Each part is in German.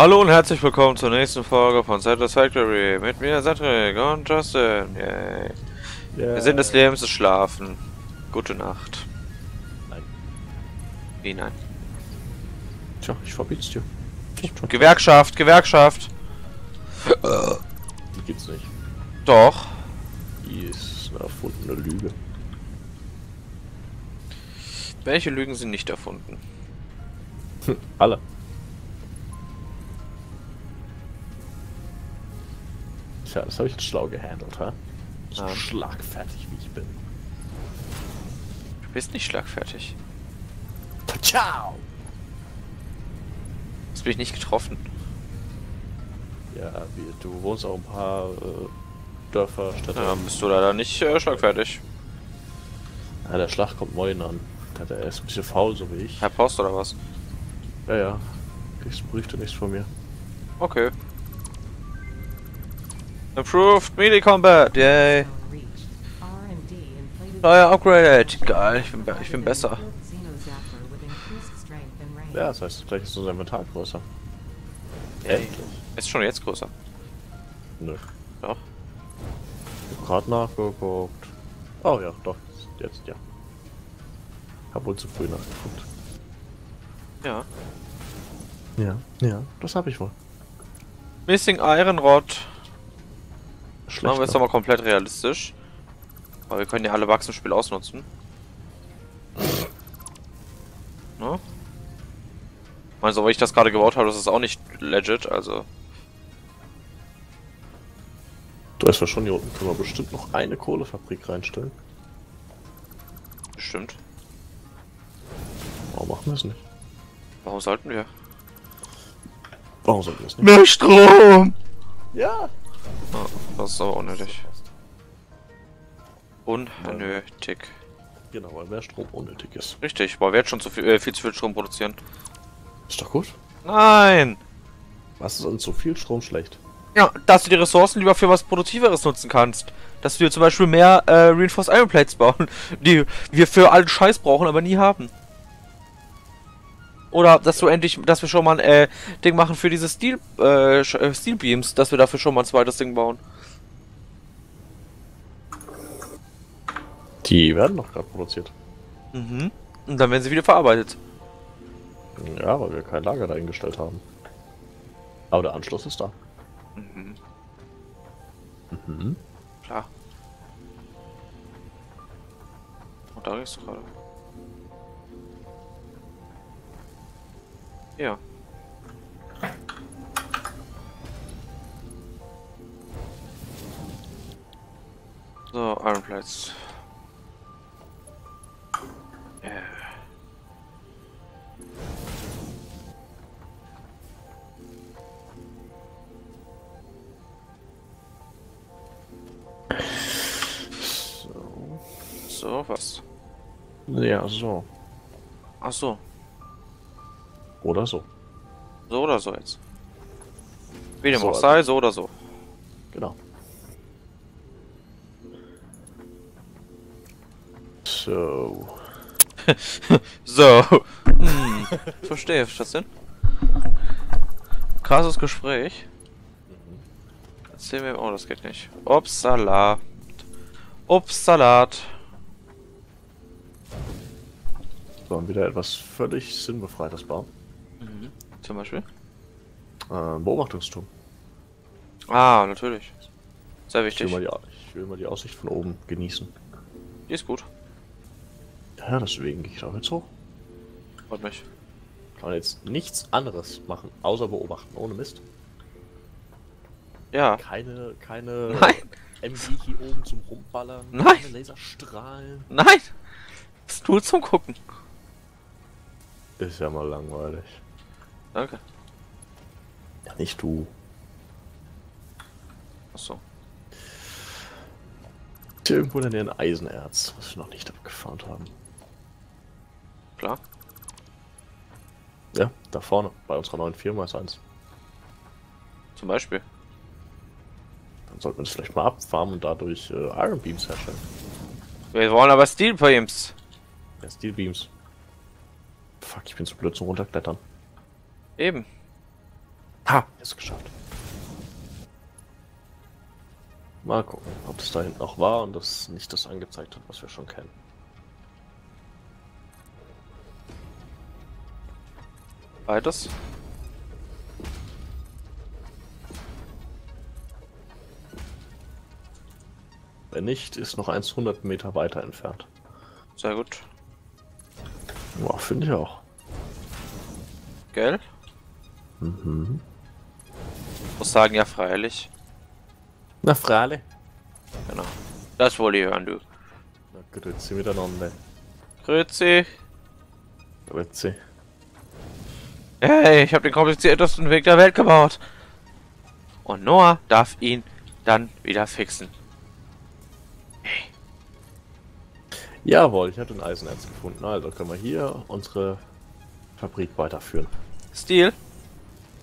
Hallo und herzlich willkommen zur nächsten Folge von Satisfactory mit mir, Cedric und Justin. Yay. Ja. Der Sinn des Lebens ist Schlafen. Gute Nacht. Nein. Wie nein? Tja, ich verbiet's dir. Gewerkschaft, Gewerkschaft. Die gibt's nicht. Doch. Die ist eine erfundene Lüge. Welche Lügen sind nicht erfunden? Alle. Tja, das habe ich jetzt schlau gehandelt, ha? So Ja. schlagfertig wie ich bin. Du bist nicht schlagfertig. Ciao! Hast mich nicht getroffen. Ja, wie, du wohnst auch ein paar äh, Dörfer, Städte. Ja, bist du leider nicht äh, schlagfertig. Ja, der Schlag kommt morgen an. Der ist ein bisschen faul, so wie ich. Herr Post oder was? Ja, ja. Kriegst Berichte nichts von mir. Okay. Improved Melee Combat, yay. Neuer Upgraded. Geil, ich bin, ich bin besser. Ja, das heißt, vielleicht ist unser Inventar größer. Endlich. Ist schon jetzt größer. Nö. Doch. Ich hab grad nachgeguckt. Oh ja, doch. Jetzt ja. Hab wohl zu früh nachgeguckt. Ja. Ja. Ja, das habe ich wohl. Missing Iron Rod. Schlecht. Machen wir jetzt noch. nochmal komplett realistisch. Aber wir können ja alle Bugs im Spiel ausnutzen. Ne? Ich meine, so wie ich das gerade gebaut habe, das ist auch nicht legit, also. Du weißt ja schon, hier unten können wir bestimmt noch eine Kohlefabrik reinstellen. Bestimmt. Warum machen wir es nicht? Warum sollten wir? Warum sollten wir es nicht? Mehr Strom! Ja! Ah, das ist aber unnötig. Unnötig. Genau, weil mehr Strom unnötig ist. Richtig, weil wir jetzt schon zu viel, äh, viel zu viel Strom produzieren. Ist doch gut. Nein! Was ist an zu viel Strom schlecht? Ja, dass du die Ressourcen lieber für was Produktiveres nutzen kannst. Dass wir zum Beispiel mehr äh, Reinforced Iron Plates bauen, die wir für allen Scheiß brauchen, aber nie haben. Oder dass du endlich, dass wir schon mal ein äh, Ding machen für diese Steel, äh, äh, Steel Beams, dass wir dafür schon mal ein zweites Ding bauen. Die werden doch gerade produziert. Mhm. Und dann werden sie wieder verarbeitet. Ja, weil wir kein Lager dahingestellt haben. Aber der Anschluss ist da. Mhm. Mhm. Klar. Und da gehst du gerade. Ja. So, Iron Plates. So, was? Ja, so. Ach so. Oder so. So oder so jetzt. Wie dem So, auch also. sei, so oder so. Genau. So. So. Hm. Verstehe, was denn? Krasses Gespräch. Erzähl mir. Oh, das geht nicht. Obstsalat. Obstsalat. So, und wieder etwas völlig sinnbefreites bauen. Zum Beispiel. Äh, Beobachtungsturm. Ah, natürlich. Sehr Ich will, wichtig. mal die, ich will mal die Aussicht von oben genießen. Die ist gut. Ja, deswegen gehe ich da jetzt hoch. Freut mich. Kann man jetzt nichts anderes machen, außer beobachten, ohne Mist. Ja. Keine, keine Nein. MG hier oben zum Rumballern. Nein. Keine Laserstrahlen. Nein. Das ist nur zum Gucken. Ist ja mal langweilig. Danke. Ja, nicht du. Achso. Irgendwo in der Nähe ein Eisenerz, was wir noch nicht abgefahren haben. Klar. Ja, da vorne, bei unserer neuen Firma ist eins. Zum Beispiel. Dann sollten wir das vielleicht mal abfarmen und dadurch äh, Iron Beams herstellen. Wir wollen aber Steel Beams. Ja, Steel Beams. Fuck, ich bin zu blöd zum runterklettern. Eben. Ha, ist geschafft. Mal gucken, ob es da hinten noch war und das nicht das angezeigt hat, was wir schon kennen. Beides. Wenn nicht, ist noch eins 100 Meter weiter entfernt. Sehr gut. Ja, finde ich auch. Gell? Mhm. Muss sagen, ja, freilich. Na, Frale. Genau. Das wollte ich hören, du. Na, grüezi miteinander. Grüezi. Grüezi. Hey, ich habe den kompliziertesten Weg der Welt gebaut. Und Noah darf ihn dann wieder fixen. Jawohl, ich habe ein Eisenerz gefunden. Also können wir hier unsere Fabrik weiterführen. Stil,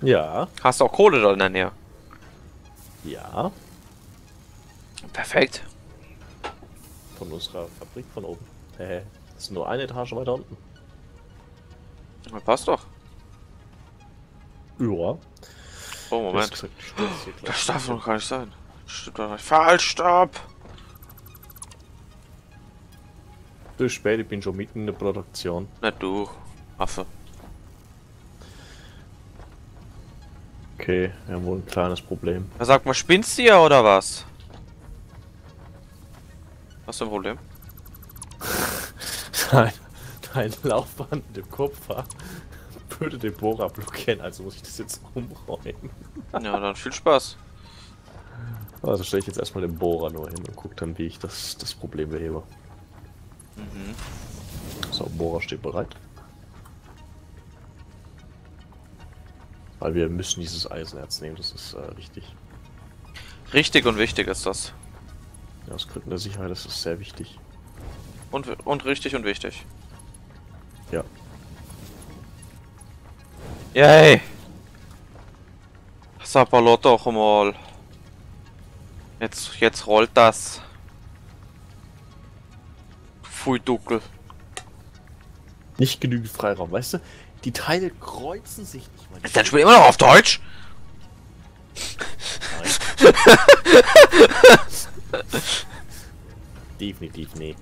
Ja, hast du auch Kohle da in der Nähe? ja. Perfekt. Von unserer Fabrik von oben. Hä? Das ist nur eine Etage weiter unten. Das passt doch. Ja. Oh, Moment. Das. Das darf doch gar nicht sein. Stimmt doch nicht. Falsch, stopp! Zu spät, ich bin schon mitten in der Produktion. Nicht du, Affe. Okay, wir haben wohl ein kleines Problem. Sagt mal, spinnst du ja oder was? Was ist dein Problem? Nein, dein Laufband im Kupfer würde den Bohrer blockieren, also muss ich das jetzt umräumen. Ja, dann viel Spaß. Also stelle ich jetzt erstmal den Bohrer nur hin und gucke dann, wie ich das, das Problem behebe. Mhm. So, Bohrer steht bereit. Weil wir müssen dieses Eisenerz nehmen, das ist äh, wichtig. Richtig und wichtig ist das. Ja, aus Gründen der Sicherheit ist das sehr wichtig. Und, und richtig und wichtig. Ja. Yay! Sapperlot doch mal. Jetzt, jetzt rollt das. Pfui Duckel. Nicht genügend Freiraum, weißt du? Die Teile kreuzen sich nicht mal. Ist dein Spiel immer noch auf Deutsch? Nein. Definitiv nee.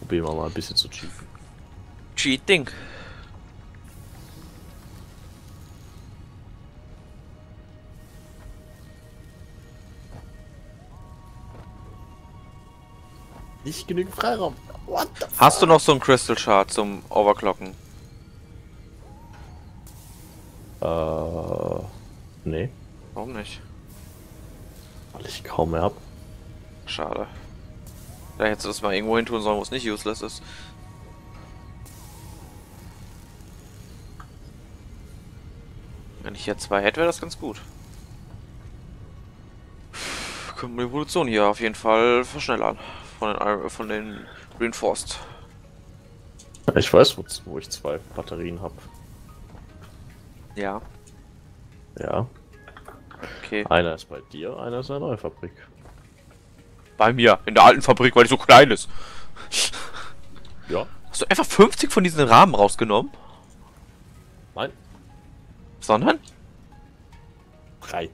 Probieren wir mal ein bisschen zu cheaten. Cheating. Nicht genügend Freiraum. What the Hast du noch so einen Crystal Shard zum Overclocken? Äh. Nee, Warum nicht? weil ich kaum mehr hab. Schade. Da hättest du das mal irgendwo hin tun sollen, wo es nicht useless ist. Wenn ich hier zwei hätte, wäre das ganz gut. Können wir die Evolution hier auf jeden Fall verschnellern. Von den, von den Reinforced. Ich weiß, wo, wo ich zwei Batterien hab. Ja, Ja. okay. Einer ist bei dir, einer ist in der neuen Fabrik. Bei mir, in der alten Fabrik, weil die so klein ist. Ja. Hast du einfach 50 von diesen Rahmen rausgenommen? Nein. Sondern? Drei.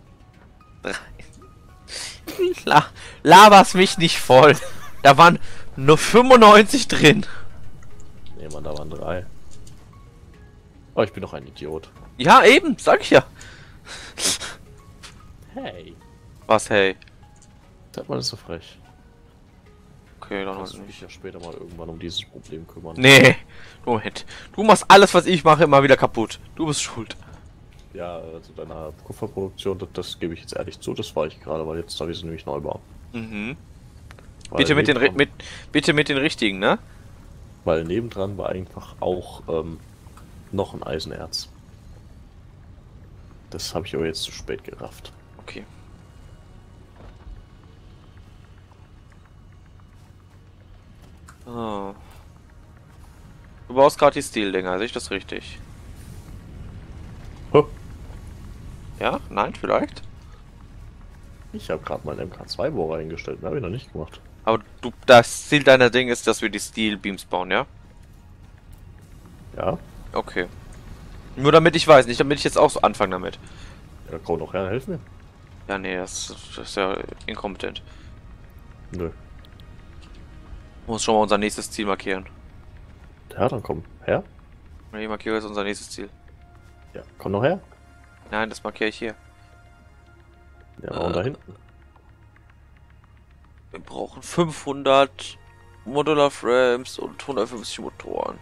La laber's mich nicht voll. Da waren nur 95 drin. Nee, Mann, da waren drei. Oh, ich bin doch ein Idiot. Ja, eben, sag ich ja. Hey. Was, hey? Seid mal so frech. Okay, dann du ich mich ja später mal irgendwann um dieses Problem kümmern. Nee, Moment. Du machst alles, was ich mache, immer wieder kaputt. Du bist schuld. Ja, also deiner Kupferproduktion, das, das gebe ich jetzt ehrlich zu, das war ich gerade, weil jetzt darf ich sie nämlich neu bauen. Mhm. Bitte mit den, mit, bitte mit den richtigen, ne? Weil nebendran war einfach auch ähm, noch ein Eisenerz. Das habe ich aber jetzt zu spät gerafft. Okay. Oh. Du baust gerade die Stil-Dinger, sehe ich das richtig? Huh. Ja? Nein, vielleicht? Ich habe gerade meinen MK2-Bohrer eingestellt, habe ich noch nicht gemacht. Aber du, das Ziel deiner Ding ist, dass wir die Steel Beams bauen, ja? Ja? Okay. Nur damit ich weiß, nicht damit ich jetzt auch so anfange damit. Ja, kann doch gerne helfen. Ja, nee, das, das ist ja inkompetent. Nö. Muss schon mal unser nächstes Ziel markieren. Ja, dann komm her. Ich markiere jetzt unser nächstes Ziel. Ja, komm noch her. Nein, das markiere ich hier. Ja, warum Äh. da hinten? Wir brauchen 500 Modular Frames und 150 Motoren.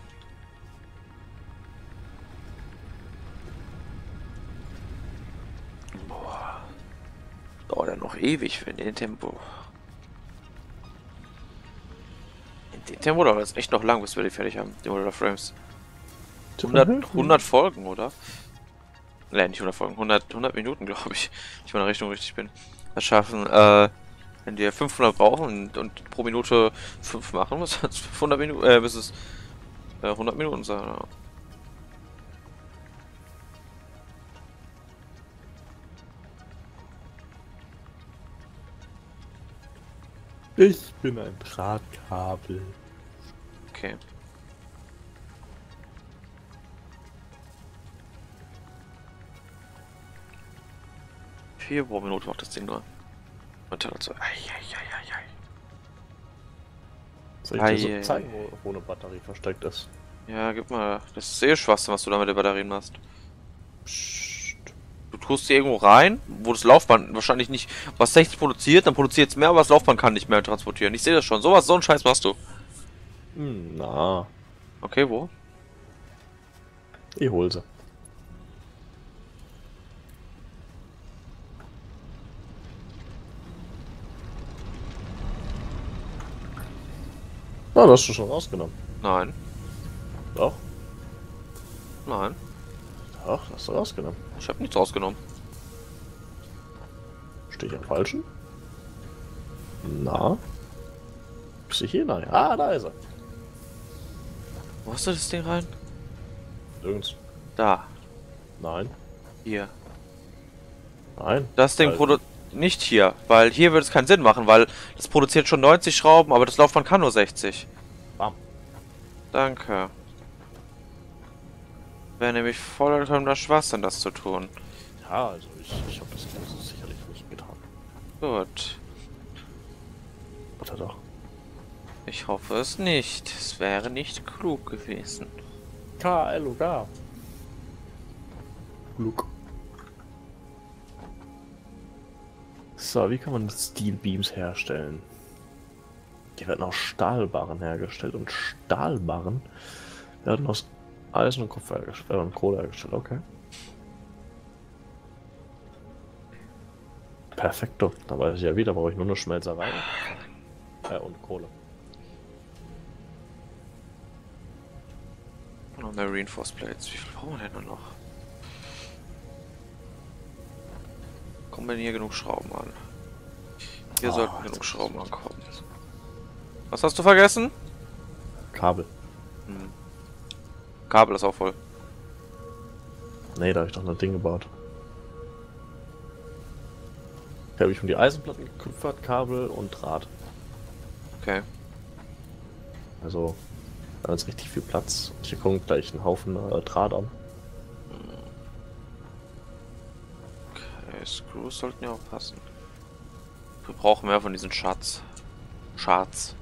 Boah. Dauert ja noch ewig für den Tempo. In dem Tempo dauert es echt noch lang, bis wir die fertig haben, die Modular Frames. 100, 100 Folgen, oder? Ne, nicht 100 Folgen, 100, 100 Minuten, glaube ich. Ich in der Richtung richtig bin. Das schaffen, äh, wenn wir 500 brauchen und, und pro Minute 5 machen, was hat 500 Minuten, äh, bis es äh, 100 Minuten sein. Ja. Ich bin ein Drahtkabel. Okay. Vier pro Minute macht das Ding nur. Und dann so, ai, ai, ai, ai, ai. Soll ich dir Ei, so ei, zeigen, wo, wo eine Batterie versteckt ist? Ja, gib mal. Das ist eh Schwachsinn, was du da mit den Batterien machst. Psst. Du tust die irgendwo rein, wo das Laufband wahrscheinlich nicht, was 60 produziert, dann produziert es mehr, aber das Laufband kann nicht mehr transportieren. Ich sehe das schon. Sowas, so einen Scheiß machst du. Hm, na, Okay, wo? ich hol sie. Ah, das hast du schon rausgenommen. Nein, Doch, nein. doch, das hast du rausgenommen. Ich habe nichts rausgenommen. Stehe ich am falschen? Na? Bist du hier? Nein. Ah, da ist er. Wo hast du das Ding rein? Nirgends. Da. Nein. Hier. Nein. Das Ding Also- nicht hier, weil hier würde es keinen Sinn machen, weil das produziert schon 90 Schrauben, aber das Laufband kann nur 60. Bam. Danke. Wäre nämlich vollkommener Schwachsinn, das zu tun. Ja, also ich, ich habe das Ganze sicherlich nicht getan. Gut. Oder doch? Ich hoffe es nicht. Es wäre nicht klug gewesen. K-L-O-K. Look. So, wie kann man Steel Beams herstellen? Die werden aus Stahlbarren hergestellt und Stahlbarren werden aus Eisen und Kupfer hergestellt, äh, und Kohle hergestellt, okay. Perfekto, da weiß ich ja wieder, brauche ich nur eine Schmelzerei. Äh, und Kohle. Und noch mehr Reinforced Plates. Wie viel brauchen wir denn nur noch? Kommen denn hier genug Schrauben an? Hier Ah, sollten genug muss Schrauben ankommen. Was hast du vergessen? Kabel. Hm. Kabel ist auch voll. Nee, da habe ich doch ein Ding gebaut. Hier habe ich um die Eisenplatten gekupfert, Kabel und Draht. Okay. Also, da ist richtig viel Platz. Hier kommt gleich ein Haufen äh, Draht an. Okay, Screws sollten ja auch passen. Wir brauchen mehr von diesen Schatz. Schatz.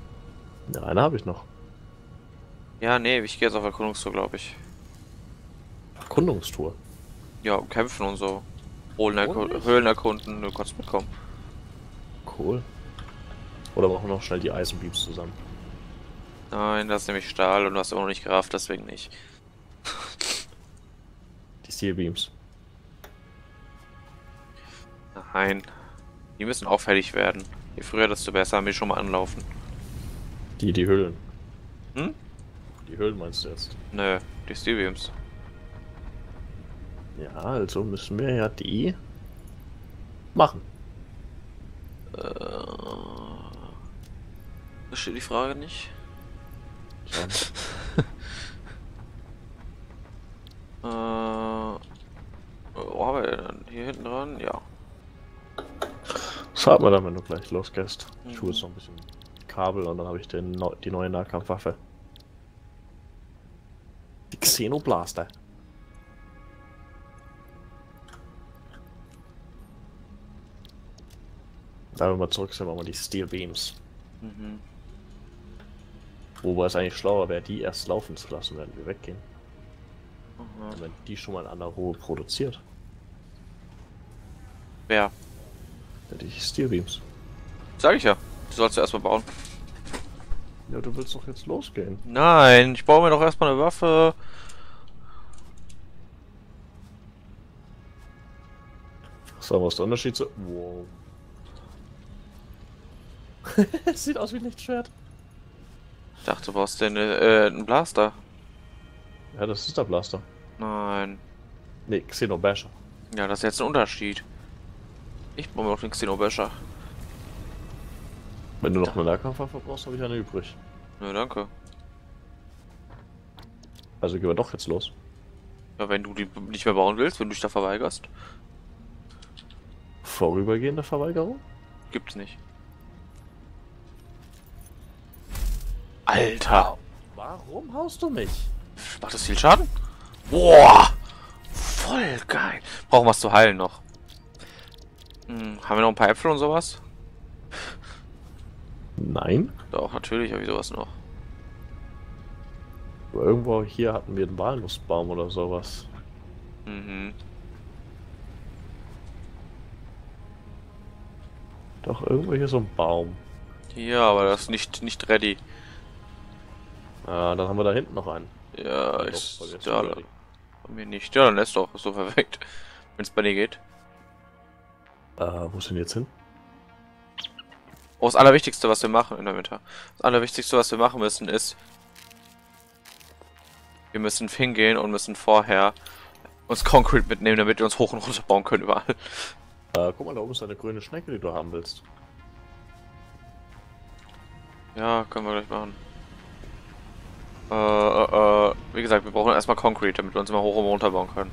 Ja, eine habe ich noch. Ja, nee, ich gehe jetzt auf Erkundungstour, glaube ich. Erkundungstour. Ja, kämpfen und so. Höhlen, erku? Höhlen erkunden, du kannst mitkommen. Cool. Oder machen wir noch schnell die Eisenbeams zusammen. Nein, das ist nämlich Stahl und du hast immer noch nicht gerafft, deswegen nicht. Die Steel Beams. Nein. Die müssen auch fertig werden. Je früher, desto besser. Haben wir schon mal anlaufen. Die, die Höhlen. Hm? Die Höhlen meinst du jetzt? Nö, die Steel Beams. Ja, also müssen wir ja die machen. Äh. Verstehe die Frage nicht. Ja. Äh. Wo haben wir denn? Hier hinten dran? Ja. Schaut mal dann, wenn du gleich losgehst. Ich tue Mhm. jetzt noch ein bisschen Kabel und dann habe ich den, die neue Nahkampfwaffe. Die Xenoblaster. Da wir mal zurück sind, machen wir die Steel Beams. Mhm. Wobei es eigentlich schlauer wäre, die erst laufen zu lassen, wenn wir weggehen. Mhm. Wenn die schon mal an der Ruhe produziert. Wer? Ja, die Steel Beams. Sag ich ja. Du sollst ja erstmal bauen. Ja, du willst doch jetzt losgehen. Nein, ich baue mir doch erstmal eine Waffe. So, was ist der Unterschied zu. Wow. Sieht aus wie ein Lichtschwert. Ich dachte, du brauchst den, äh, einen Blaster. Ja, das ist der Blaster. Nein. Nee, Xenobasher. Ja, das ist jetzt ein Unterschied. Ich mir noch den Xenobasher. Wenn du noch eine Nahkampfwaffe brauchst, habe ich eine übrig. Nö, danke. Also gehen wir doch jetzt los. Ja, wenn du die nicht mehr bauen willst, wenn du dich da verweigerst, Vorübergehende Verweigerung? gibt's nicht. Alter! Warum haust du mich? Macht das viel Schaden? Boah! Voll geil. Brauchen was zu heilen noch. Hm, haben wir noch ein paar Äpfel und sowas? Nein. Doch, natürlich habe ich sowas noch. Irgendwo hier hatten wir einen Walnussbaum oder sowas. Mhm. Doch, irgendwo hier so ein Baum. Ja, aber das ist nicht, nicht ready. Ah, dann haben wir da hinten noch einen. Ja, Doch, ist ja, ready. bei mir nicht. Ja, dann lässt doch. Ist so perfekt. Wenn es bei dir geht. Äh, wo denn jetzt hin? Oh, das Allerwichtigste, was wir machen in der Mitte. Das Allerwichtigste, was wir machen müssen, ist. Wir müssen hingehen und müssen vorher uns Concrete mitnehmen, damit wir uns hoch und runter bauen können überall. Äh, guck mal, da oben ist eine grüne Schnecke, die du haben willst. Ja, können wir gleich machen. Äh, äh, äh, wie gesagt, wir brauchen erstmal Concrete, damit wir uns immer hoch und runter bauen können.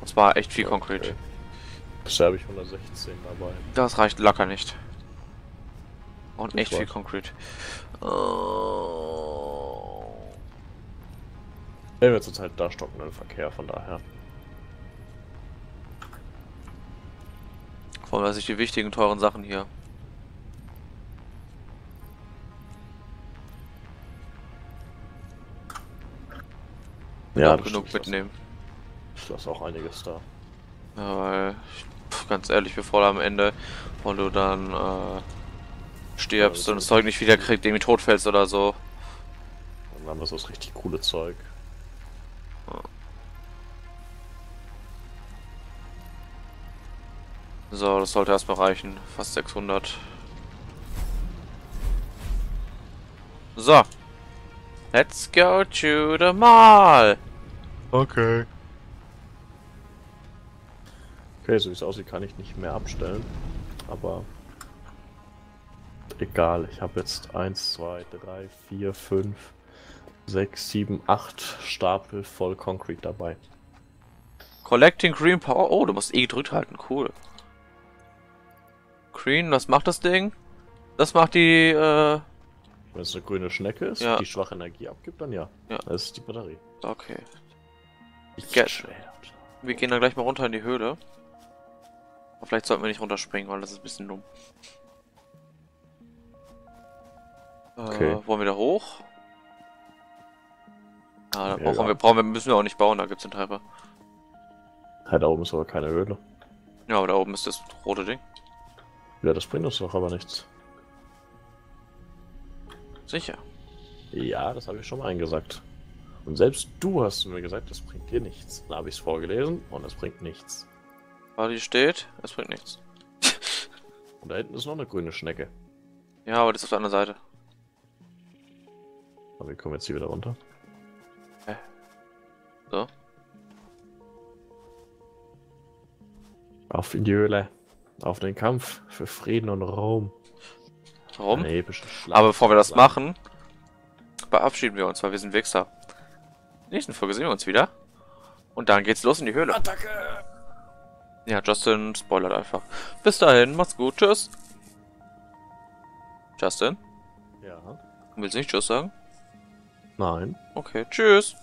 Und zwar echt viel Concrete. Bisher habe ich 116 dabei. Das reicht locker nicht. Und Ich echt viel. Concrete. Äh, Ja, wir zurzeit da stockenden Verkehr, von daher. vor allem, dass ich die wichtigen, teuren Sachen hier. Ja, das genug ich mitnehmen. Ich lasse auch einiges da. Ja, weil, ganz ehrlich, bevor du am Ende, und du dann äh, stirbst Ja, und das Zeug nicht wieder kriegst, irgendwie tot fällst oder so. Dann haben wir so das richtig coole Zeug. So, das sollte erstmal reichen. Fast 600. So. Let's go to the mall. Okay. Okay, so wie es aussieht, kann ich nicht mehr abstellen. Aber egal, ich habe jetzt 1, 2, 3, 4, 5, 6, 7, 8 Stapel voll Concrete dabei. Collecting Green Power. Oh, du musst E gedrückt halten. Cool. Green, was macht das Ding? Das macht die, äh, Wenn es eine grüne Schnecke ist, Ja. die schwache Energie abgibt, dann ja. Ja. Das ist die Batterie. okay. Lichtschwert. Wir gehen dann gleich mal runter in die Höhle. Aber vielleicht sollten wir nicht runterspringen, weil das ist ein bisschen dumm. Okay. Äh, wollen wir da hoch? Ah, da Ja, brauchen ja. wir, brauchen wir, müssen wir auch nicht bauen, da gibt's den Treppe. Ja, da oben ist aber keine Höhle. Ja, aber da oben ist das rote Ding. Ja, das bringt uns doch aber nichts. Sicher. Ja, das habe ich schon mal eingesagt. Und selbst du hast mir gesagt, das bringt dir nichts. Dann habe ich es vorgelesen und es bringt nichts. Die steht, es bringt nichts. Und da hinten ist noch eine grüne Schnecke. Ja, aber das ist auf der anderen Seite. Aber wir kommen jetzt hier wieder runter. So. Auf in die Höhle. Auf den Kampf für Frieden und Ruhm. Warum? Eine epische Schlacht. Aber bevor wir das machen, verabschieden wir uns, weil wir sind Wichser. In der nächsten Folge sehen wir uns wieder. Und dann geht's los in die Höhle. Attacke! Ja, Justin spoilert einfach. Bis dahin, macht's gut, tschüss. Justin, Ja. willst du nicht Tschüss sagen? Nein. Okay, tschüss.